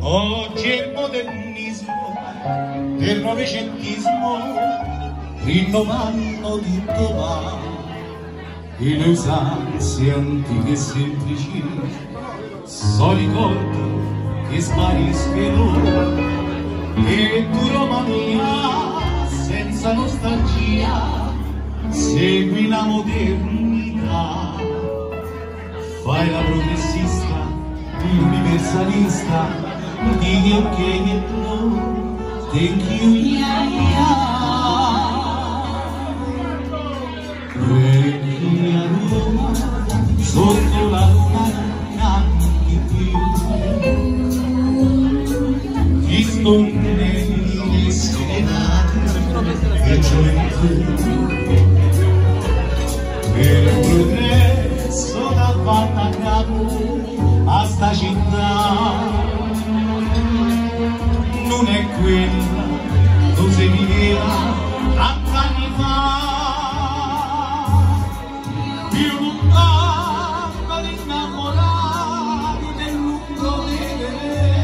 Oggi è il modernismo del novecentismo rinnovando tutto va e le usanze antiche e semplici so ricordo che spariscono e tu Romania segui la modernità. Fai la progressista l'universalista digli ok e no thank you. Yeah yeah. Vecchi a Roma sotto la luna neanche più rispondevi le serenate e gioventù Pelo progreso da batallado a llegar non è quella dove viveva tanti fa io non di innamorati del lungo vivere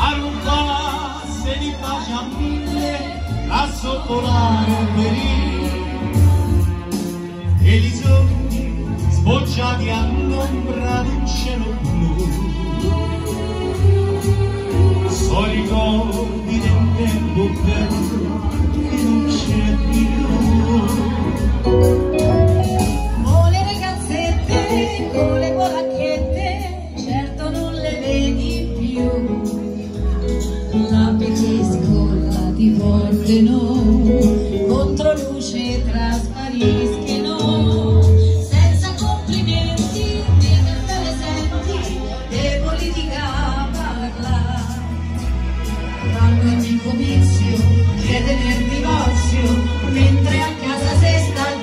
a rubasse di pace a mille a sottolare politica parla. Fanno ogni comizio, chiede nel divorzio, mentre a casa se sta a